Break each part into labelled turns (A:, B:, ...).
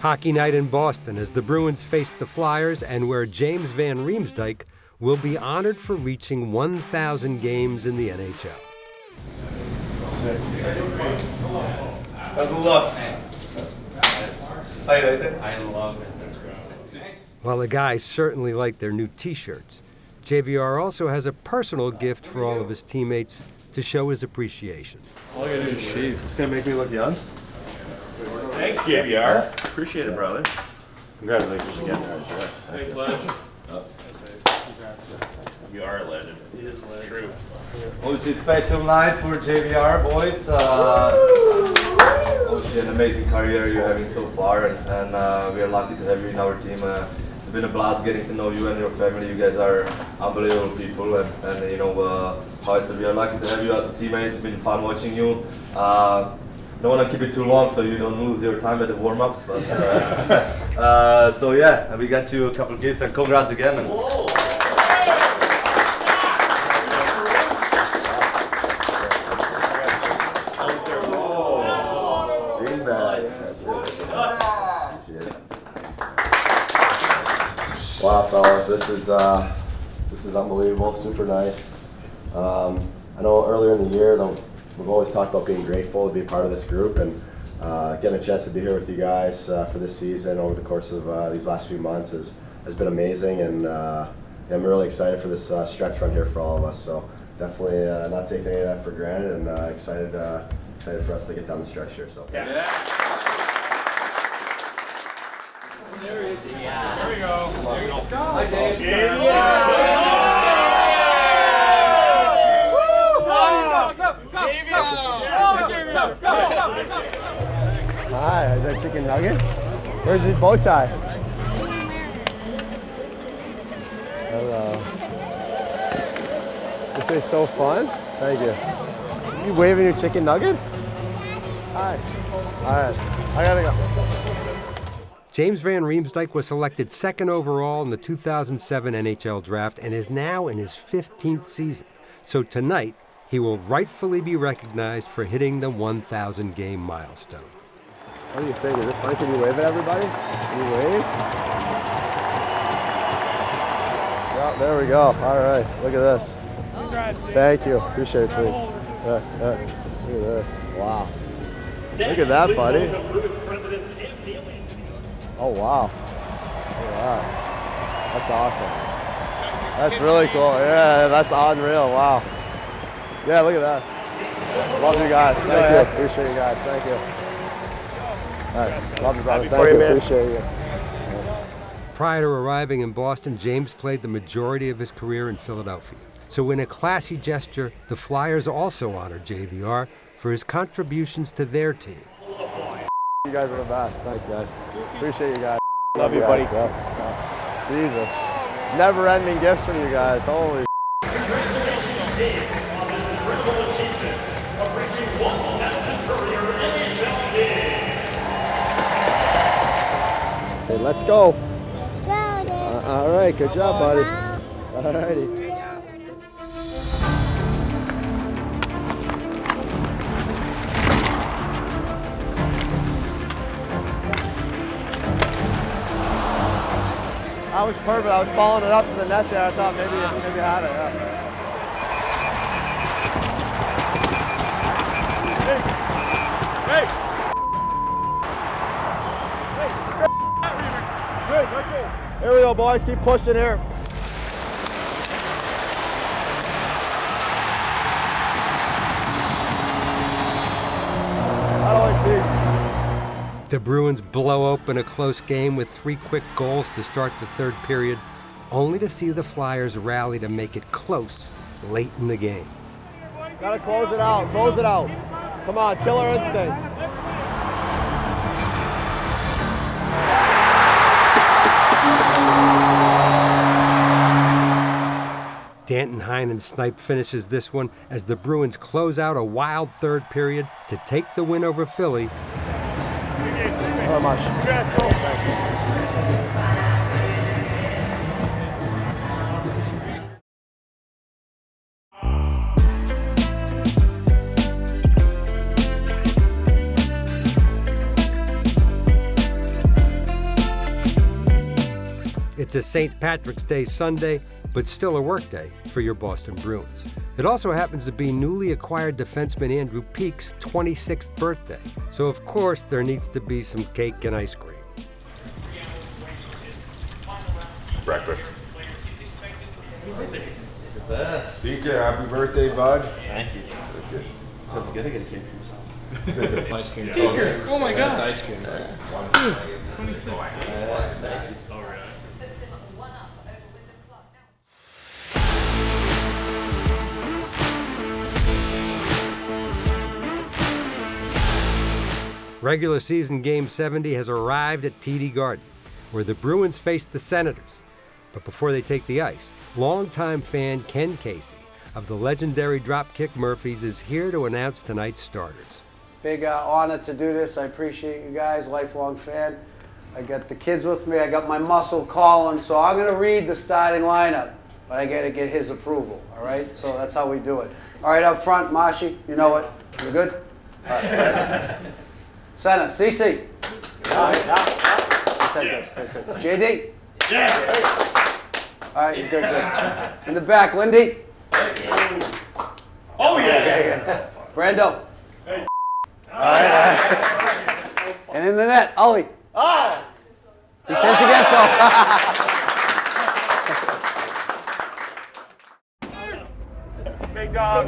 A: Hockey night in Boston as the Bruins face the Flyers and where James Van Riemsdyk will be honored for reaching 1,000 games in the NHL.
B: How's the look?
C: I love it.
A: While the guys certainly like their new t shirts, JVR also has a personal gift for all of his teammates to show his appreciation.
B: All I gotta do is shave. It's gonna make me look young.
D: Thanks, JVR. Appreciate it, brother. Congratulations again.
C: Thanks, Ledge.
D: You are a legend.
C: He is a legend.
D: True.
E: Obviously, special night for JVR boys. Uh, obviously, an amazing career you're having so far, and, and uh, we are lucky to have you in our team. Uh, it's been a blast getting to know you and your family. You guys are unbelievable people, and, and you know, uh, how I said, we are lucky to have you as a teammate. It's been fun watching you. Uh, don't want to keep it too long so you don't lose your time at the warm-ups. But, uh, uh, so yeah, we got you a couple of gifts, and congrats again. And,
B: Green bag. That's it. Appreciate it. Wow, fellas, this is uh, this is unbelievable. Super nice. Um, I know earlier in the year, though, we've always talked about being grateful to be a part of this group and uh, getting a chance to be here with you guys uh, for this season over the course of uh, these last few months has, has been amazing, and uh, I'm really excited for this uh, stretch run here for all of us. So definitely uh, not taking any of that for granted, and uh, excited uh, excited for us to get down the stretch here. So. yeah. There we go. Hi, is that chicken nugget? Where's his bow tie? Hello. This is so fun. Thank you. You waving your chicken nugget? Hi. All right. I gotta go.
A: James Van Riemsdyk was selected second overall in the 2007 NHL draft and is now in his 15th season. So tonight, he will rightfully be recognized for hitting the 1,000 game milestone.
B: What do you think? Is this fun? Can you wave at everybody? Can you wave? Yeah, there we go. All right. Look at this. Thank you. Appreciate it, sweets. Yeah. Look at this. Wow. Look at that, buddy. Oh, wow. Look at that. That's awesome. That's really cool. Yeah, that's unreal. Wow. Yeah, look at that. Love you guys. Thank you. Appreciate you guys. Thank you. All right. Love you, brother.
D: Happy
B: Thank
D: for
B: you.
D: you, man.
B: Appreciate you.
A: Prior to arriving in Boston, James played the majority of his career in Philadelphia. So, in a classy gesture, the Flyers also honored JVR for his contributions to their team.
B: You guys are the best. Thanks, guys. Appreciate you guys.
C: Love you,
B: guys.
C: buddy.
B: Yeah. Yeah. Jesus. Never ending gifts from you guys. Holy. Say, let's go. Uh, all right. Good job, buddy. All righty. That was perfect. I was following it up to the net there. I thought maybe maybe I had it. Yeah. Go, boys. Keep pushing here. That always sees.
A: The Bruins blow open a close game with three quick goals to start the third period, only to see the Flyers rally to make it close late in the game.
B: Gotta close it out. Close it out. Come on, killer instinct.
A: Danton Heinen snipe finishes this one as the Bruins close out a wild third period to take the win over Philly. It's a St. Patrick's Day Sunday, but still a workday for your Boston Bruins. It also happens to be newly acquired defenseman Andrew Peeke's 26th birthday, so of course there needs to be some cake and ice cream.
D: Breakfast.
F: DK, happy birthday, bud.
C: Thank you. Feels good to get a cake for yourself.
G: Ice cream. Oh my god. Ice cream.
A: Regular season game 70 has arrived at TD Garden, where the Bruins face the Senators. But before they take the ice, longtime fan Ken Casey of the legendary Dropkick Murphys is here to announce tonight's starters.
H: Big uh, honor to do this. I appreciate you guys, lifelong fan. I got the kids with me. I got my muscle calling, so I'm going to read the starting lineup, but I got to get his approval. All right, so that's how we do it. All right, up front, Marshy, you know it. You good? All right. Center, CC. All right, now. He good. Good, good. JD. Yeah. All right, he's good, good. In the back, Lindy.
D: Oh yeah.
H: Brando. All right, all right. And in the net, Ollie. He says he gets so.
C: Big dog.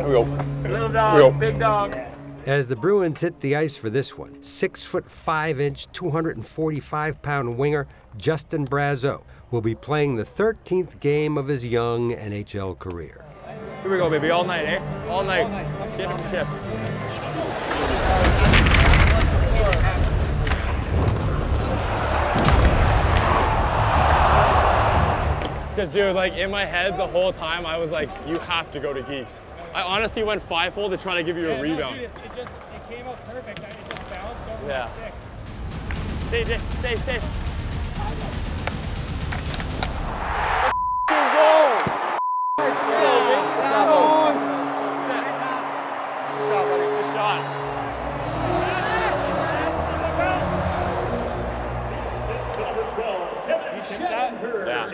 C: Little dog. Big dog.
A: As the Bruins hit the ice for this one, six foot five inch, 245 pound winger Justin Brazeau will be playing the 13th game of his young NHL career.
C: Here we go, baby. All night, eh? All night. Ship and ship. Because, dude, like in my head the whole time, I was like, you have to go to geeks. I honestly went five-fold to try to give you a rebound.
I: it, it just it came out perfect. and It just bounced over
C: Yeah.
I: the stick.
C: Stay, stay, stay, stay. Good. Yeah.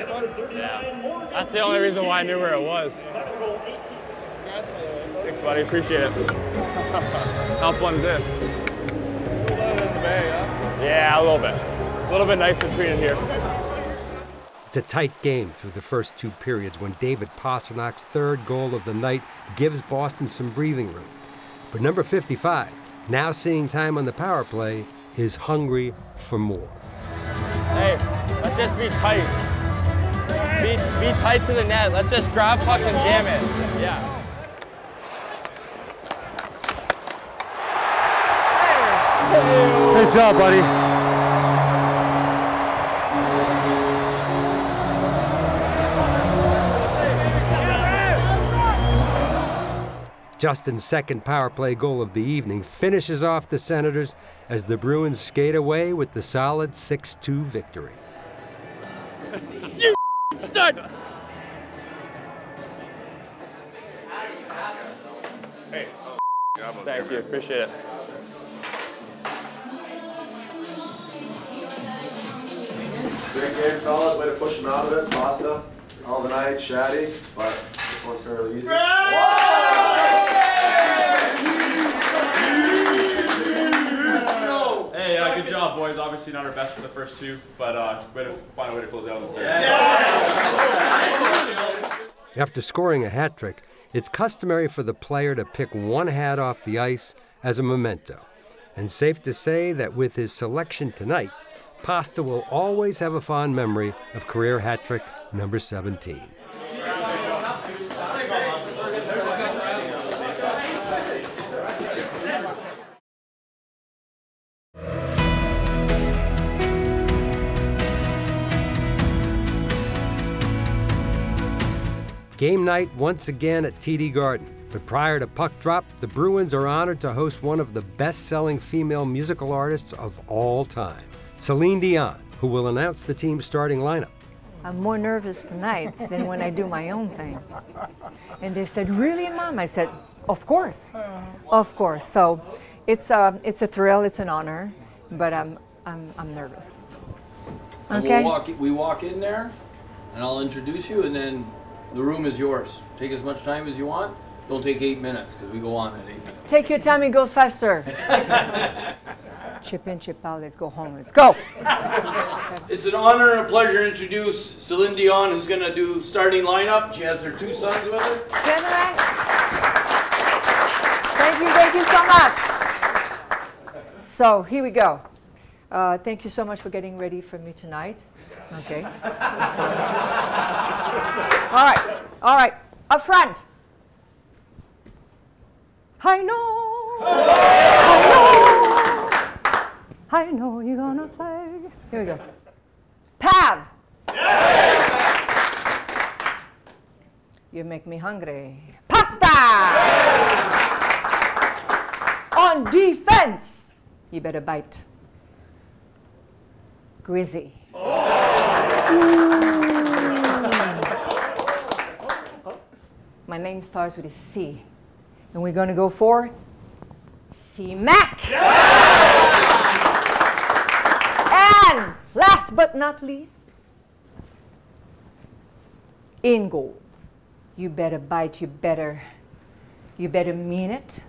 C: yeah. That's the only reason why I knew where it was. Buddy. Appreciate it. How fun is this? Yeah, a little bit. A little bit nicer treated here.
A: It's a tight game through the first two periods when David Pastrnak's third goal of the night gives Boston some breathing room. But number 55, now seeing time on the power play, is hungry for more.
C: Hey, let's just be tight. Be, be tight to the net. Let's just grab pucks and jam it. Yeah.
G: Good job, buddy.
A: Justin's second power play goal of the evening finishes off the Senators as the Bruins skate away with the solid 6 2 victory.
C: you Stud!
D: Hey.
C: Oh, Thank you. Appreciate it.
B: Great game, fellas. Way to push them out of it. Pasta, all the night, Shaddy, but this one's fairly easy.
J: Hey, uh, good job, boys. Obviously not our best for the first two, but uh, way to find a way to close out the third.
A: After scoring a hat trick, it's customary for the player to pick one hat off the ice as a memento. And safe to say that with his selection tonight, Pasta will always have a fond memory of career hat trick number 17. Game night once again at TD Garden. But prior to puck drop, the Bruins are honored to host one of the best selling female musical artists of all time, Celine Dion, who will announce the team's starting lineup.
K: I'm more nervous tonight than when I do my own thing. And they said, Really, Mom? I said, Of course. Of course. So it's a, it's a thrill, it's an honor, but I'm, I'm, I'm nervous. Okay?
L: We'll walk, we walk in there, and I'll introduce you, and then the room is yours. Take as much time as you want. Don't take eight minutes because we go on at eight minutes.
K: Take your time, it goes faster. chip in, chip out, let's go home. Let's go.
L: It's an honor and a pleasure to introduce Celine Dion, who's going to do starting lineup. She has her two sons with her.
K: Gentlemen, thank you, thank you so much. So here we go. Uh, thank you so much for getting ready for me tonight. Okay. all right, all right. Up front. I know. I know. I know you're gonna play. Here we go. Pav. You make me hungry. Pasta. On defense. You better bite. Grizzy. My name starts with a C. And we're going to go for C Mac. And last but not least, in goal. You better bite, you better, you better mean it.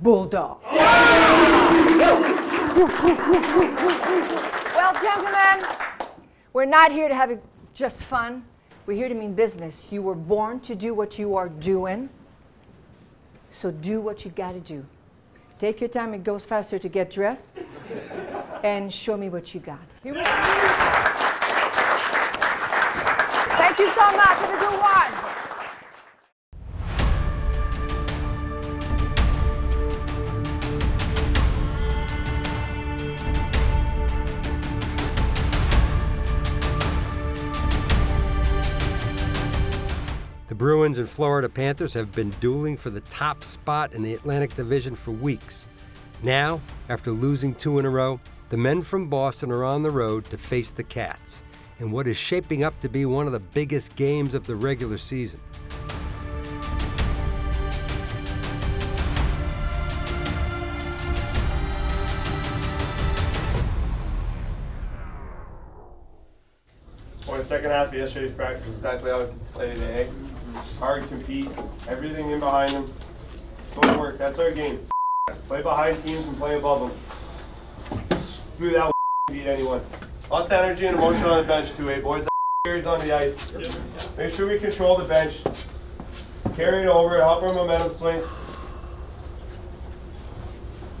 K: Bulldog. well, gentlemen, we're not here to have just fun. We're here to mean business. You were born to do what you are doing. So do what you got to do. Take your time, it goes faster to get dressed. and show me what you got. Here we go. Thank you so much. Have a good one.
A: The Bruins and Florida Panthers have been dueling for the top spot in the Atlantic Division for weeks. Now, after losing two in a row, the men from Boston are on the road to face the Cats in what is shaping up to be one of the biggest games of the regular season.
M: Well, the second half of yesterday's practice is exactly how we play today. Hard, compete, everything in behind them. Don't work. That's our game. Play behind teams and play above them. Do that, beat anyone. Lots of energy and emotion on the bench too, eh, boys? Carries on the ice. Make sure we control the bench. Carry it over, help our momentum swings.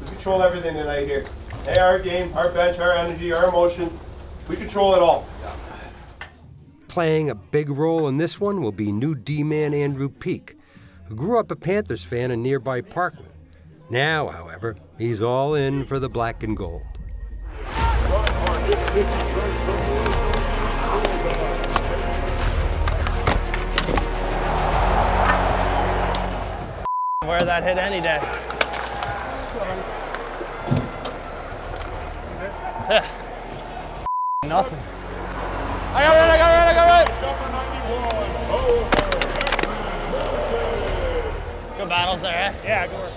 M: We control everything tonight here. Hey, our game, our bench, our energy, our emotion. We control it all.
A: Playing a big role in this one will be new D-man Andrew Peeke, who grew up a Panthers fan in nearby Parkland. Now, however, he's all in for the black and gold.
C: Wear that hit any day. Nothing. I got it, I got it, I got it! Good battles there, eh?
I: Yeah, good work.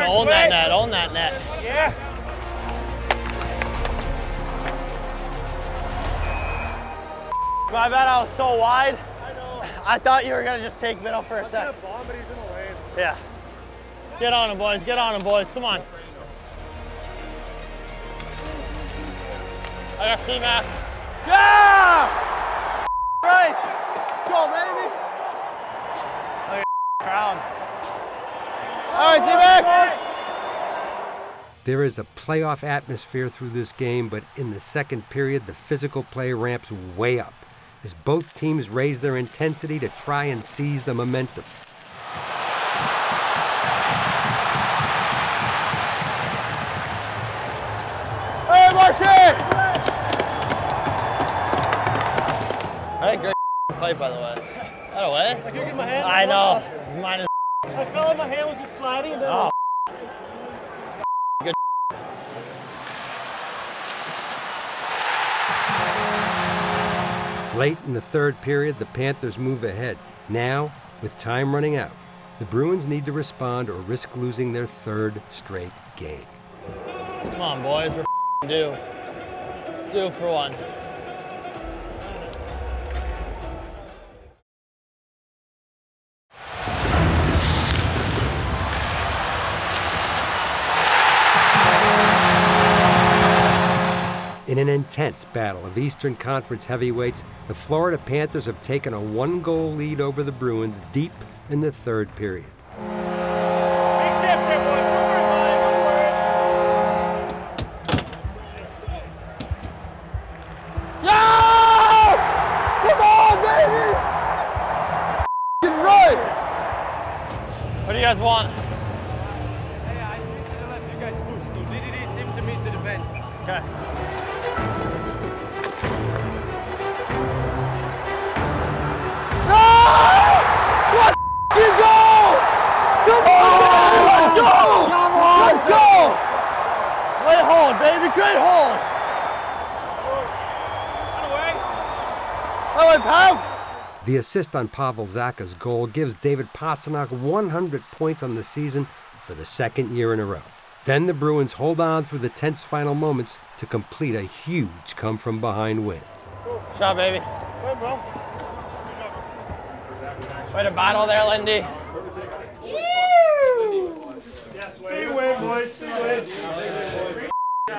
C: Own that net, own that net.
I: Yeah.
C: My bad, I was so wide. I know. I thought you were gonna just take middle for a sec.
I: bomb, but he's in the lane.
C: Yeah. Get on him, boys. Get on him, boys. Come on. I got C-Mac. Yeah! Right. Let's baby. Look at crowd. All right, C-Mac.
A: There is a playoff atmosphere through this game, but in the second period, the physical play ramps way up as both teams raise their intensity to try and seize the momentum. Late in the third period, the Panthers move ahead. Now, with time running out, the Bruins need to respond or risk losing their third straight game.
C: Come on, boys. We're due. Due for one.
A: Intense battle of Eastern Conference heavyweights, the Florida Panthers have taken a one goal lead over the Bruins deep in the third period.
I: Come on, baby! Get right! What do you guys want? Okay. Great hold! That way, pal!
A: The assist on Pavel Zacha's goal gives David Pastrnak 100 points on the season for the second year in a row. Then the Bruins hold on through the tense final moments to complete a huge come from behind win.
I: Shot, baby. Good, bro. Way to battle there, Lindy.
N: Yes, way. win, boys. Big
O: Hey,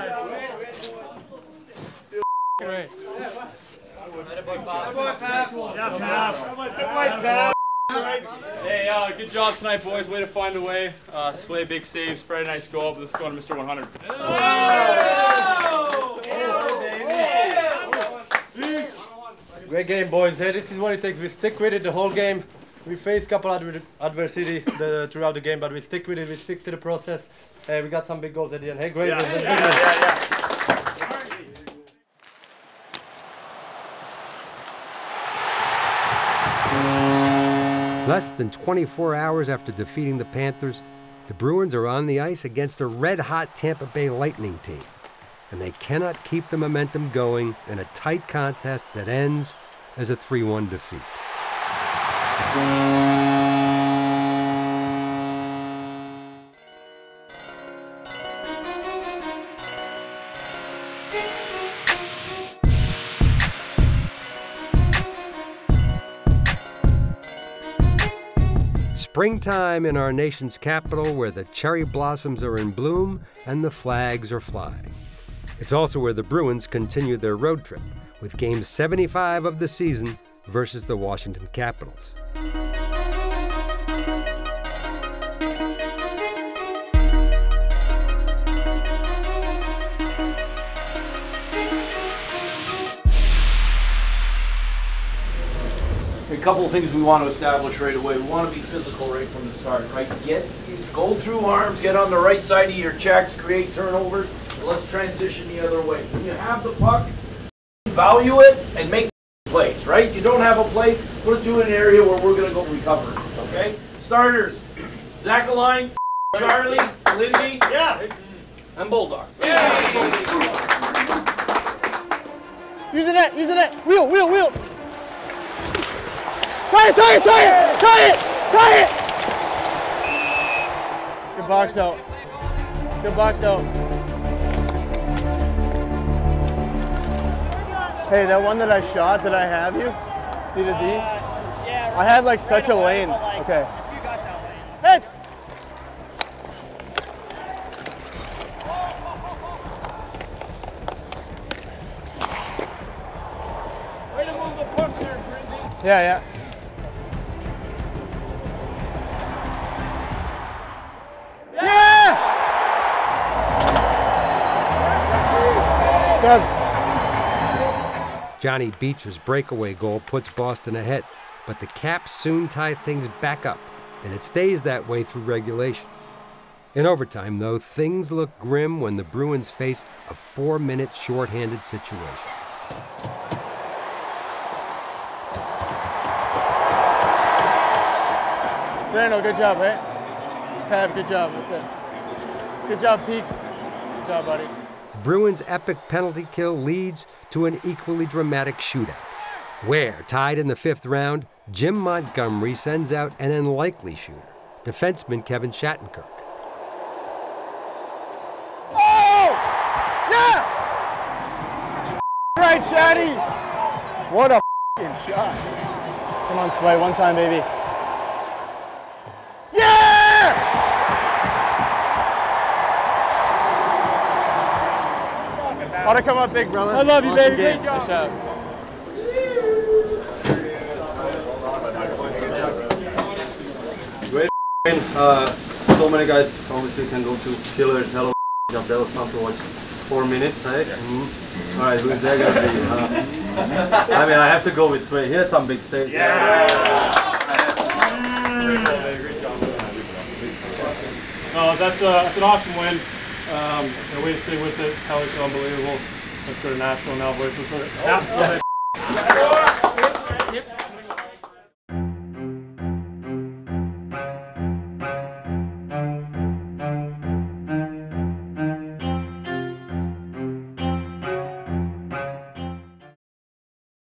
O: uh, good job tonight, boys. Way to find a way. Uh, Sway, big saves. Friday nice goal, but this is going to Mr. 100.
P: Great game, boys. Hey, this is what it takes. We stick with it the whole game. We faced a couple adver- adversity the, throughout the game, but we stick with it. We stick to the process. Uh, we got some big goals at the end. Hey, great.
I: Yeah,
P: boys.
I: yeah,
P: Let's
I: yeah.
A: Less than 24 hours after defeating the Panthers, the Bruins are on the ice against a red hot Tampa Bay Lightning team. And they cannot keep the momentum going in a tight contest that ends as a 3 1 defeat. Springtime in our nation's capital, where the cherry blossoms are in bloom and the flags are flying. It's also where the Bruins continue their road trip, with Game 75 of the season versus the Washington Capitals.
L: A couple of things we want to establish right away. We want to be physical right from the start, right? Get, go through arms, get on the right side of your checks, create turnovers. Let's transition the other way. When you have the puck, value it and make plays, right? You don't have a play, put it to an area where we're going to go recover it, okay? Starters, Zachary, Charlie, Lindy,
I: yeah.
L: and Bulldog. Yeah.
I: Use the net, use the net. Wheel, wheel, wheel. Tie it, tie it, tie it, tie it, tie it. Good box out. Good box out. Hey, that one that I shot, did I have you? D to D? yeah. I had like such a lane. okay. Hey!
L: Way to move the puck there, Brizzy.
I: Yeah, yeah.
A: Johnny Beecher's breakaway goal puts Boston ahead, but the Caps soon tie things back up, and it stays that way through regulation. In overtime, though, things look grim when the Bruins face a four minute shorthanded situation.
I: Daniel, good job, eh? right? Pav, good job. That's it. Good job, Peaks. Good job, buddy.
A: Bruins' epic penalty kill leads to an equally dramatic shootout, where, tied in the fifth round, Jim Montgomery sends out an unlikely shooter, defenseman Kevin Shattenkirk.
I: Oh! Yeah! Right, Shaddy! What a shot. Come on, Sway, one time, baby.
M: Want to come up big, brother?
I: I love you,
M: Awesome
I: baby. Great job.
M: Good shot.
E: Great. Uh, so many guys obviously can go to killers. Hello, job. That was fun for like four minutes, right? All right, who's that gonna be? Uh, I mean, I have to go with Sway. He had some big saves.
J: No, that's, uh, that's an awesome win. Um, the way to stay with it, Kelly's unbelievable. Let's go to Nashville now, boys. Let's go to Nashville.